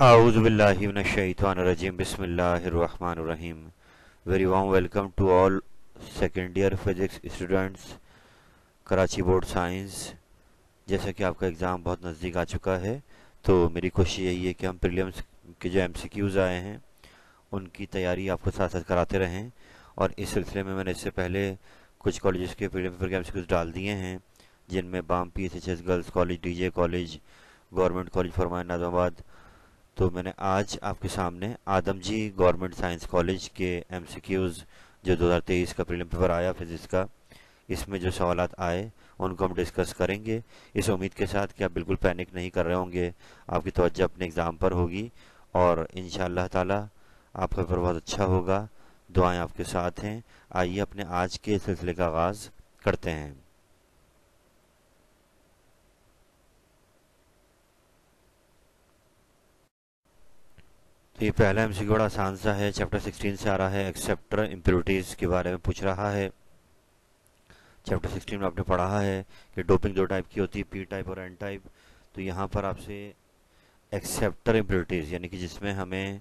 A'udzubillahiminash-shaytanir-rajim. Bismillahir-rahmanir-rahim. Very warm welcome to all second year Karachi board science जैसा कि आपका exam बहुत नज़दीक आ चुका है तो मेरी कोशिश यही है कि हम प्रीलिम्स के जो एमसीक्यूज आए हैं, उनकी तैयारी आपको साथ साथ कराते रहें और इस सिलसिले में मैंने इससे पहले कुछ कॉलेज़ के प्रीलियम पेपर के एमसीक्यूज डाल दिए हैं, जिनमें balm P S H S girls college DJ college government college for men Nazimabad तो मैंने आज आपके सामने आदम जी गवर्नमेंट साइंस कॉलेज के एमसीक्यूज जो 2023 का प्रीलिम पेपर आया, फिजिक्स का, इसमें जो सवाल आए, उनको हम डिस्कस करेंगे। इस उम्मीद के साथ कि आप बिल्कुल पैनिक नहीं कर रहे होंगे। आपकी तवज्जो अपने एग्ज़ाम पर होगी और इन ताला आपका पेपर बहुत अच्छा होगा। दुआएँ आपके साथ हैं। आइए अपने आज के सिलसिले का आगाज़ करते हैं। ये पहला एमसी बड़ा आसान सा है चैप्टर 16 से आ रहा है एक्सेप्टर इम्प्योरिटीज़ के बारे में पूछ रहा है। चैप्टर 16 में आपने पढ़ा है कि डोपिंग दो टाइप की होती है पी टाइप और एन टाइप तो यहाँ पर आपसे एक्सेप्टर इम्प्योरिटीज़ यानी कि जिसमें हमें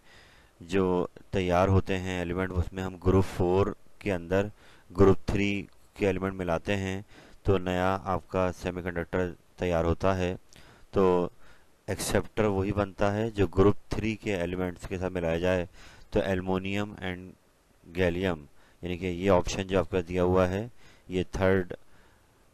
जो तैयार होते हैं एलिमेंट उसमें हम ग्रुप फोर के अंदर ग्रुप थ्री के एलिमेंट मिलाते हैं तो नया आपका सेमीकंडक्टर तैयार होता है। तो एक्सेप्टर वही बनता है जो ग्रुप थ्री के एलिमेंट्स के साथ मिलाया जाए। तो एलमोनियम एंड गैलियम यानी कि ये ऑप्शन जो आपका दिया हुआ है, ये थर्ड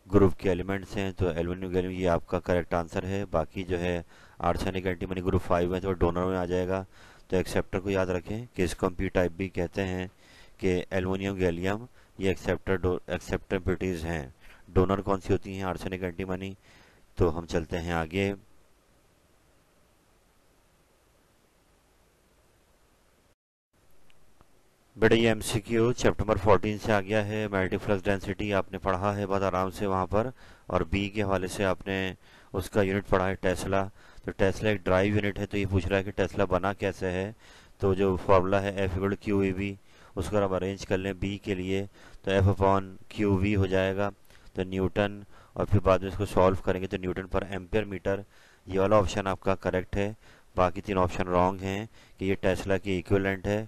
ग्रुप के एलिमेंट्स हैं तो एलमोनियम गैलियम ये आपका करेक्ट आंसर है। बाकी जो है आर्सेनिक एंटीमनी ग्रुप फाइव है तो डोनर में आ जाएगा। तो एक्सेप्टर को याद रखें कि इसको हम पी टाइप भी कहते हैं कि एलमोनियम गैलियम ये एक्सेप्टर एक्सेप्टर प्रिटीज हैं। डोनर कौन सी होती हैं? आर्सेनिक एंटीमनी तो हम चलते हैं आगे। बेटे ये एमसीक्यू चैप्टर नंबर 14 से आ गया है। मल्टीफ्लक्स डेंसिटी आपने पढ़ा है बहुत आराम से वहाँ पर। और बी के हवाले से आपने उसका यूनिट पढ़ा है टेस्ला तो टेस्ला एक ड्राइव यूनिट है तो ये पूछ रहा है कि टेस्ला बना कैसे है। तो जो फॉर्मूला है F equal Q V B उसको हम अरेंज कर लें बी के लिए। तो एफ़ अपॉन क्यू वी हो जाएगा। तो न्यूटन और फिर बाद में इसको सॉल्व करेंगे तो न्यूटन पर एम्पियर मीटर ये वाला ऑप्शन आपका करेक्ट है। बाकी तीन ऑप्शन रॉन्ग हैं कि ये टेस्ला की इक्विवेलेंट है।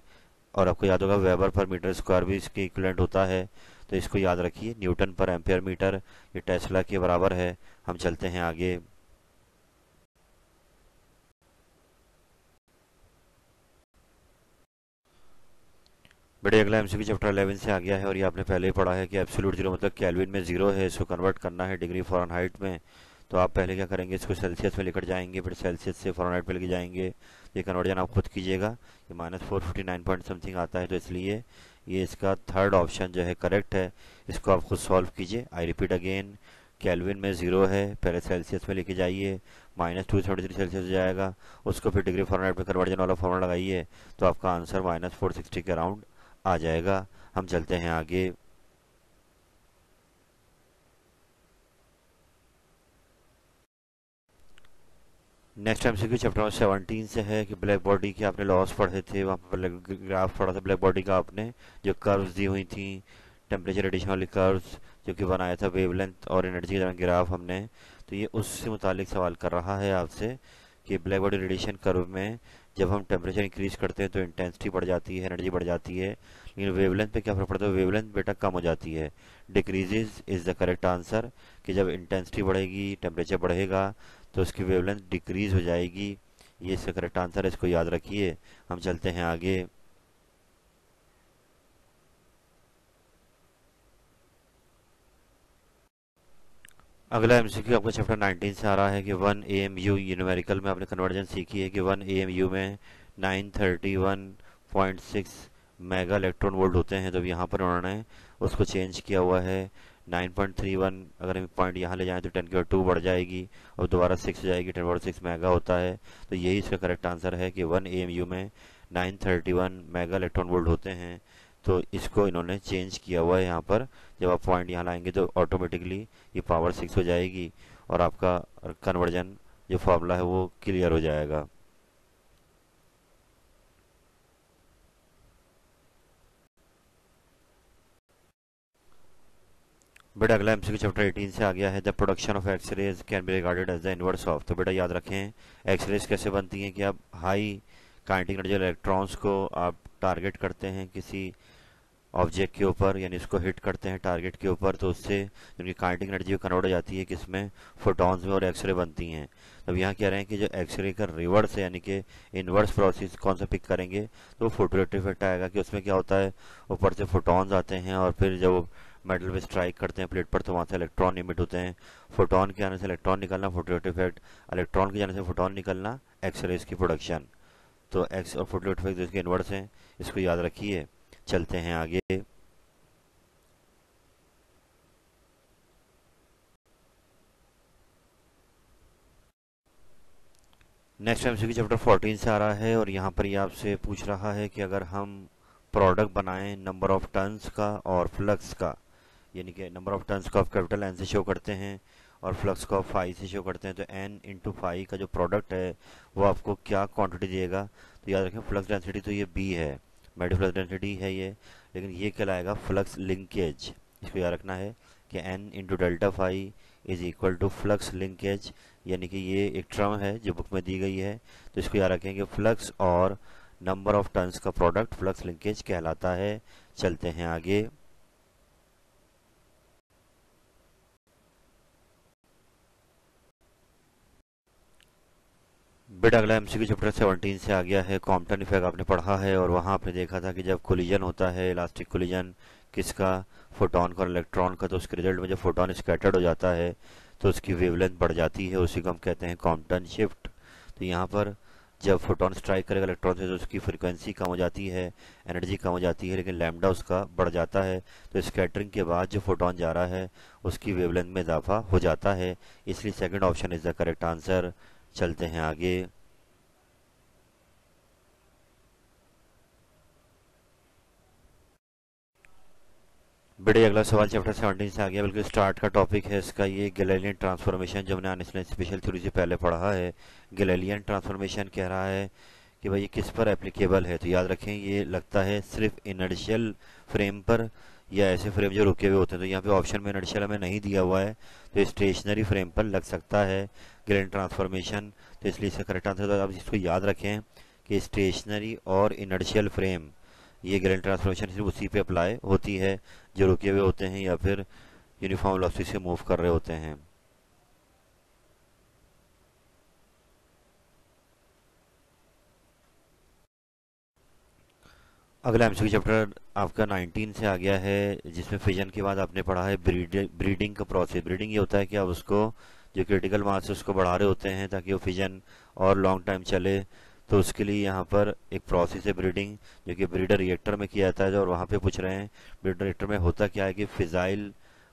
और आपको याद होगा वेबर पर मीटर स्क्वायर भी इसके इक्वलेंट होता है। तो इसको याद रखिए, न्यूटन पर एम्पियर मीटर, ये टेस्ला के बराबर है। हम चलते हैं आगे। बड़े अगला एमसीक्यू चैप्टर 11 से आ गया है और ये आपने पहले ही पढ़ा है कि एब्सोल्यूट ज़ीरो मतलब कैलविन में ज़ीरो है, इसको कन्वर्ट करना है डिग्री फॉरन हाइट में। तो आप पहले क्या करेंगे, इसको सेल्सियस में लेकर जाएँगे, फिर सेल्सियस से फॉरनहाइट पे लेके जाएँगे। ये कन्वर्जन आप खुद कीजिएगा। ये minus four fifty nine point something आता है तो इसलिए ये इसका थर्ड ऑप्शन जो है करेक्ट है। इसको आप खुद सॉल्व कीजिए। आई रिपीट अगेन कैलविन में ज़ीरो है, पहले सेल्सियस में लेके जाइए। Minus two seventy three Celsius जाएगा। उसको फिर डिग्री फॉरनहाइट में कन्वर्जन वाला फॉर्मूला लगाइए तो आपका आंसर माइनस फोर सिक्सटी के अराउंड आ जाएगा। हम चलते हैं आगे। Next MCQ chapter number seventeen से है कि ब्लैक बॉडी के आपने लॉस पढ़े थे, वहाँ पर ग्राफ पढ़ा था ब्लैक बॉडी का आपने, जो कर्व्स दी हुई थी टेम्परेचर एडिशन वाली कर्व्स जो कि बनाया था वेवलेंथ और एनर्जी के दौरान ग्राफ हमने। तो ये उससे मुतालिक सवाल कर रहा है आपसे कि ब्लैक बॉडी रेडिएशन कर्व में जब हम टेम्परेचर इंक्रीज करते हैं तो इंटेंसिटी बढ़ जाती है एनर्जी बढ़ जाती है, लेकिन वेवलेंथ पे क्या फ़र्क पड़ता है? वेवलेंथ बेटा कम हो जाती है। Decreases is the correct answer कि जब इंटेंसिटी बढ़ेगी टेम्परेचर बढ़ेगा तो उसकी वेवलेंथ डिक्रीज हो जाएगी। ये इसका करेक्ट आंसर है इसको याद रखिए। हम चलते हैं आगे। अगला एमसीक्यू आपका चैप्टर 19 से आ रहा है कि वन ए एम यू यूनिमेरिकल में आपने कन्वर्जन सीखी है कि वन ए एम यू में 931.6 मेगा इलेक्ट्रॉन वोल्ट होते हैं। तो यहाँ पर उन्होंने उसको चेंज किया हुआ है 9.31 अगर हम पॉइंट यहाँ ले जाएँ तो टेन की टू बढ़ जाएगी और दोबारा सिक्स हो जाएगी, टेन पावर सिक्स मेगा होता है। तो यही इसका करेक्ट आंसर है कि वन ए में 931 मेगा इलेक्ट्रॉन वोल्ट होते हैं। तो इसको इन्होंने चेंज किया हुआ है यहाँ पर। जब आप पॉइंट यहाँ लाएँगे तो ऑटोमेटिकली ये पावर सिक्स हो जाएगी और आपका कन्वर्जन जो फॉर्मूला है वो क्लियर हो जाएगा। बेटा अगला एमसीक्यू चैप्टर 18 से आ गया है। The production of X-rays can be regarded as the inverse of तो बेटा याद रखें एक्सरेज कैसे बनती हैं कि आप हाई काइनेटिक एनर्जी इलेक्ट्रॉन्स को आप टारगेट करते हैं किसी ऑब्जेक्ट के ऊपर, यानी इसको हिट करते हैं टारगेट के ऊपर तो उससे उनकी काइनेटिक एनर्जी कन्वर्ट हो जाती है किसमें? फोटॉन्स में और एक्सरे बनती हैं। अब यहाँ कह रहे हैं कि जो एक्सरे का रिवर्स है, यानी कि इनवर्स प्रोसेस कौन सा पिक करेंगे? तो फ़ोटो इफ़ेक्ट आएगा कि उसमें क्या होता है? ऊपर से फोटॉन्स आते हैं और फिर जब मेटल पे स्ट्राइक करते हैं प्लेट पर तो वहाँ से इलेक्ट्रॉन इमिट होते हैं। फोटोन के आने से इलेक्ट्रॉन निकलना फ़ोटो इफ़ेक्ट इलेक्ट्रॉन के जाने से फोटोन निकलना एक्सरेज की प्रोडक्शन तो एक्स और फ़ोटो इफ़ेक्ट इसके इन्वर्स हैं, इसको याद रखिए। चलते हैं आगे। नेक्स्ट एमसीक्यू चैप्टर 14 से आ रहा है और यहाँ पर ये आपसे पूछ रहा है कि अगर हम प्रोडक्ट बनाएँ नंबर ऑफ़ टन्स का और फ्लक्स का यानी कि नंबर ऑफ़ टन्स को आप कैपिटल एन से शो करते हैं और फ्लक्स को आप फाइव से शो करते हैं तो एन इंटू फाइव का जो प्रोडक्ट है, वो आपको क्या क्वांटिटी देगा? तो याद रखें फ्लक्स डेंसिटी तो ये बी है मेडी फ्लक्स डेंसिटी है ये, लेकिन ये कहलाएगा फ्लक्स लिंकेज इसको याद रखना है कि N into delta phi is equal to flux linkage यानी कि ये एक ट्रम है जो बुक में दी गई है। तो इसको याद रखेंगे फ्लक्स और नंबर ऑफ़ टर्न्स का प्रोडक्ट फ्लक्स लिंकेज कहलाता है। चलते हैं आगे। बेटा अगला एमसीक्यू चैप्टर 17 से आ गया है। कॉम्पटन इफ़ेक्ट आपने पढ़ा है और वहाँ आपने देखा था कि जब कोलिजन होता है इलास्टिक कोलिजन किसका? फोटोन का इलेक्ट्रॉन का तो उसके रिज़ल्ट में जब फोटोन स्कैटर्ड हो जाता है तो उसकी वेवलेंथ बढ़ जाती है। उसी को हम कहते हैं कॉम्पटन शिफ्ट तो यहाँ पर जब फोटोन स्ट्राइक करेगा इलेक्ट्रॉन से तो उसकी फ्रिक्वेंसी कम हो जाती है एनर्जी कम हो जाती है, लेकिन लैमडा उसका बढ़ जाता है। तो स्कैटरिंग के बाद जो फोटोन जा रहा है, उसकी वेवलेंथ में इजाफा हो जाता है। इसलिए second option is the correct answer चलते हैं आगे। बड़े अगला सवाल चैप्टर सेवनटीन से आ गया बिल्कुल स्टार्ट का टॉपिक है इसका ये, गैलेलियन ट्रांसफॉर्मेशन, जो हमने आने स्पेशल थ्योरी से पहले पढ़ा है। गैलेलियन ट्रांसफॉर्मेशन कह रहा है कि भाई ये किस पर एप्लीकेबल है? तो याद रखें, ये लगता है सिर्फ़ इनर्शियल फ्रेम पर, या ऐसे फ्रेम जो रुके हुए होते हैं। तो यहाँ पे ऑप्शन में इनर्शियल हमें नहीं दिया हुआ है तो स्टेशनरी फ्रेम पर लग सकता है। गैलेलियन ट्रांसफॉर्मेशन तो इसलिए इसका करेक्ट आंसर आप इसको याद रखें कि स्टेशनरी और इनर्शियल फ्रेम ये ग्रेन ट्रांसफॉर्मेशन सिर्फ़ उसी पे अप्लाई होती है, जो रुके हुए होते हैं या फिर यूनिफॉर्म वेलोसिटी से मूव कर रहे होते हैं। अगला एमसीक्यू चैप्टर आपका 19 से आ गया है, जिसमें फिजन के बाद आपने पढ़ा है ब्रीडिंग का प्रोसेस ब्रीडिंग ये होता है कि आप उसको जो क्रिटिकल मास उसको बढ़ा रहे होते हैं ताकि वो फिजन और लॉन्ग टाइम चले तो उसके लिए यहाँ पर एक प्रोसेस है ब्रीडिंग जो कि ब्रीडर रिएक्टर में किया जाता है और वहाँ पे पूछ रहे हैं ब्रीडर रिएक्टर में होता क्या है कि फिजाइल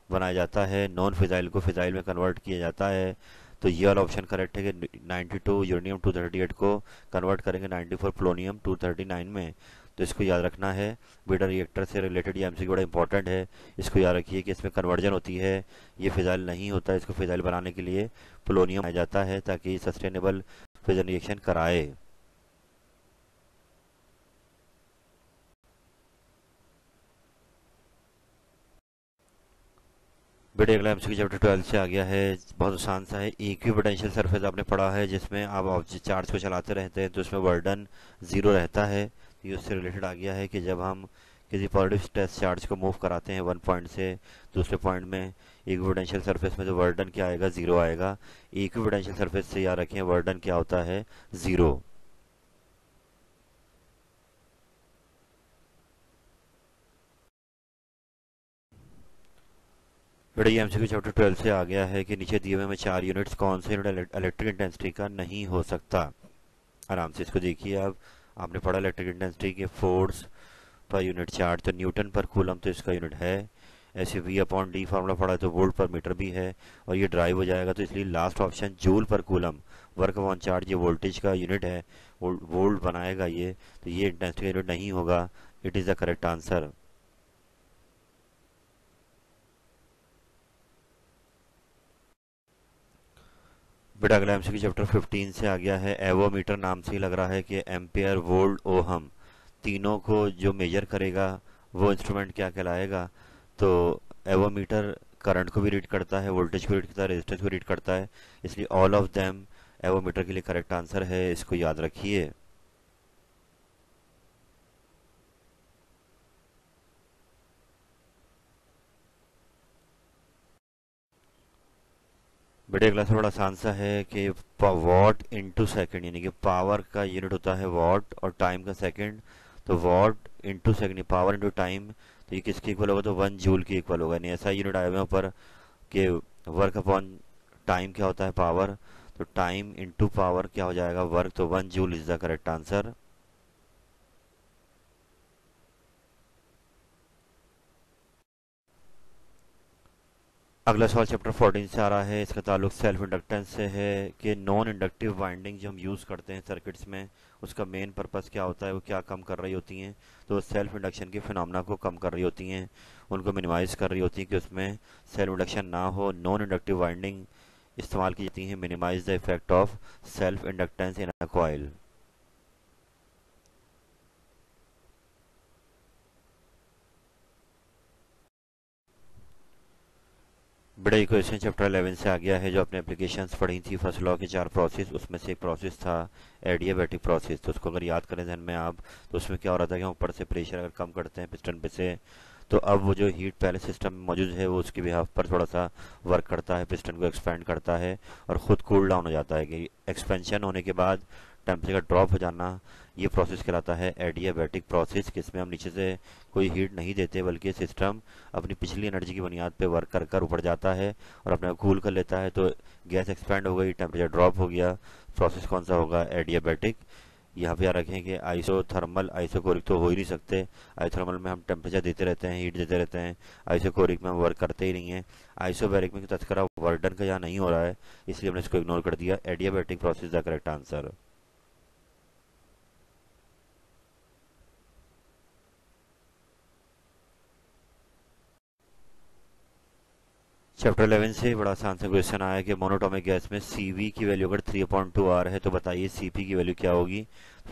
बनाया जाता है नॉन फिजाइल को फिजाइल में कन्वर्ट किया जाता है तो ये वाला ऑप्शन करेक्ट है कि 92 यूरेनियम 238 को कन्वर्ट करेंगे 94 प्लोनियम 239 में। तो इसको याद रखना है। बीटा रिएक्टर से रिलेटेड ये एमसीक्यू बड़ा इंपॉर्टेंट है। इसको याद रखिए कि इसमें कन्वर्जन होती है। ये फिजाइल नहीं होता इसको फिजाइल बनाने के लिए प्लोनियम बनाया जाता है ताकि सस्टेनेबल फिजन रिएक्शन कराए। बेटे अगला एमसीक्यू चैप्टर ट्वेल्व से आ गया है। बहुत आसान सा है। इक्वी पोटेंशियल सरफेस आपने पढ़ा है जिसमें आप चार्ज को चलाते रहते हैं तो उसमें वर्डन ज़ीरो रहता है। ये उससे रिलेटेड आ गया है कि जब हम किसी पॉजिटिव टेस्ट चार्ज को मूव कराते हैं वन पॉइंट से दूसरे पॉइंट में इक्वी पोटेंशियल सरफेस में जो वर्डन क्या आएगा? ज़ीरो आएगा। इक्वी पोटेंशियल सरफेस से याद रखें वर्डन क्या होता है? ज़ीरो बेटा, ये एमसीक्यू चैप्टर ट्वेल्व से आ गया है कि नीचे दिए हुए में चार यूनिट्स कौन से यूनिट इलेक्ट्रिक इंटेंसिटी का नहीं हो सकता। आराम से इसको देखिए आप। आपने पढ़ा इलेक्ट्रिक इंटेंसिटी के फोर्स पर यूनिट चार्ज तो न्यूटन पर कूलम तो इसका यूनिट है। ऐसे वी अपॉन डी फार्मूला पढ़ा तो वोल्ट पर मीटर भी है, और ये ड्राइव हो जाएगा तो इसलिए लास्ट ऑप्शन जूल पर कूलम वर्क अपॉन चार्ज ये वोल्टेज का यूनिट है वोल्ट बनाएगा ये तो ये इंटेंसिटी का यूनिट नहीं होगा। It is the correct answer बेटा अगला एमसीक्यू चैप्टर 15 से आ गया है। एवोमीटर नाम से ही लग रहा है कि एम्पेयर वोल्ट ओहम तीनों को जो मेजर करेगा, वो इंस्ट्रूमेंट क्या कहलाएगा? तो एवोमीटर करंट को भी रीड करता है वोल्टेज को रीड करता है रेजिस्टेंस को रीड करता है। इसलिए ऑल ऑफ़ देम एवोमीटर के लिए करेक्ट आंसर है, इसको याद रखिए। बेटे अगला थोड़ा आसान सा है कि वॉट इनटू सेकंड, यानी कि पावर का यूनिट होता है वॉट और टाइम का सेकंड। तो watt into second power into time तो ये किसके इक्वल होगा? तो वन जूल के इक्वल होगा। नहीं ऐसा यूनिट आया हुआ ऊपर कि वर्क अपॉन टाइम क्या होता है? पावर। तो टाइम इनटू पावर क्या हो जाएगा? वर्क। तो one joule is the correct answer. अगला सवाल चैप्टर 14 से आ रहा है। इसका ताल्लुक सेल्फ इंडक्टेंस से है कि नॉन इंडक्टिव वाइंडिंग जो हम यूज़ करते हैं सर्किट्स में, उसका मेन पर्पस क्या होता है, वो क्या कम कर रही होती हैं? तो सेल्फ इंडक्शन के फिनमना को कम कर रही होती हैं। उनको मिनिमाइज़ कर रही होती हैं कि उसमें सेल्फ इंडक्शन ना हो नॉन इंडक्टिव वाइंडिंग इस्तेमाल की जाती हैं। Minimize the effect of self inductance in a बड़ा इक्वेशन चैप्टर 11 से आ गया है, जो अपने एप्लीकेशंस पढ़ी थी फ़र्स्ट लॉ के चार प्रोसेस उसमें से एक प्रोसेस था एडियाबैटिक प्रोसेस तो उसको अगर याद करें ध्यान में आप तो उसमें क्या हो रहा था कि हम ऊपर से प्रेशर अगर कम करते हैं पिस्टन पे से तो अब वो जो हीट पहले सिस्टम में मौजूद है, वो उसके बिहाफ पर थोड़ा सा वर्क करता है पिस्टन को एक्सपेंड करता है, और खुद कूल डाउन हो जाता है कि एक्सपेंशन होने के बाद टेम्परेचर का ड्रॉप हो जाना, ये प्रोसेस कहलाता है एडियाबैटिक प्रोसेस जिसमें हम नीचे से कोई हीट नहीं देते, बल्कि सिस्टम अपनी पिछली एनर्जी की बुनियाद पे वर्क कर कर ऊपर जाता है और अपने कूल कर लेता है। तो गैस एक्सपेंड हो गई टेम्परेचर ड्रॉप हो गया प्रोसेस कौन सा होगा? एडियाबैटिक यहाँ पे याद रखें कि आइसो आइसोथर्मल आइसोकोरिक तो हो ही नहीं सकते। आइसोथर्मल में हम टेम्परेचर देते रहते हैं हीट देते रहते हैं। आइसोकोरिक में हम वर्क करते ही नहीं है। आइसोबैरिक में तस्करा वर्डन का यहाँ नहीं हो रहा है, इसलिए हमने इसको इग्नोर कर दिया। Adiabatic process the correct answer chapter 11 से बड़ा आसान सा क्वेश्चन आया कि मोनोटोमिक गैस में सीवी की वैल्यू अगर 3.2 आर है तो बताइए सीपी की वैल्यू क्या होगी?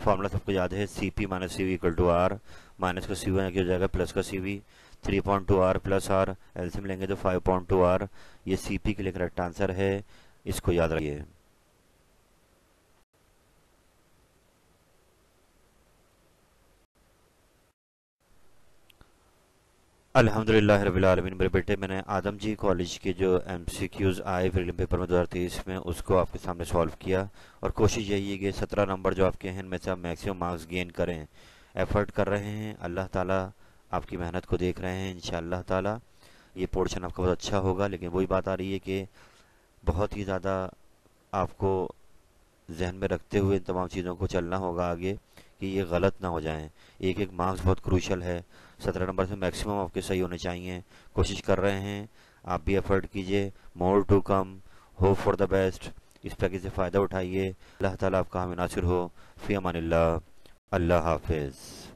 फॉर्मूला सबको याद है C P minus C V equal to R minus का सी वी हो जाएगा? प्लस का C V three point two R plus R एल्सियम लेंगे तो फाइव पॉइंट टू आर ये सी पी के लिए करेक्ट आंसर है, इसको याद रखिए। अल्हम्दुलिल्लाह रबिल आलमीन। मेरे बेटे, मैंने आदम जी कॉलेज के जो एम सी क्यूज़ आए फ़िल्म पेपर में दो हज़ार तेईस में उसको आपके सामने सॉल्व किया। और कोशिश यही है कि सत्रह नंबर जो आपके हैं, इनमें से आप मैक्सिमम मार्क्स गेन करें। एफर्ट कर रहे हैं। अल्लाह ताला आपकी मेहनत को देख रहे हैं इन ताला। ये पोर्शन आपका बहुत अच्छा होगा, लेकिन वही बात आ रही है कि बहुत ही ज़्यादा आपको जहन में रखते हुए इन तमाम चीज़ों को चलना होगा आगे, कि ये गलत ना हो जाएँ। एक एक मार्क्स बहुत क्रूशल है। सत्रह नंबर से मैक्सिमम आपके सही होने चाहिए। कोशिश कर रहे हैं। आप भी एफर्ट कीजिए। More to come hope for the best इस पैकेज से फ़ायदा उठाइए। अल्लाह ताला आपका हमें नासिर हो। फ़ी अमान अल्लाह हाफिज़।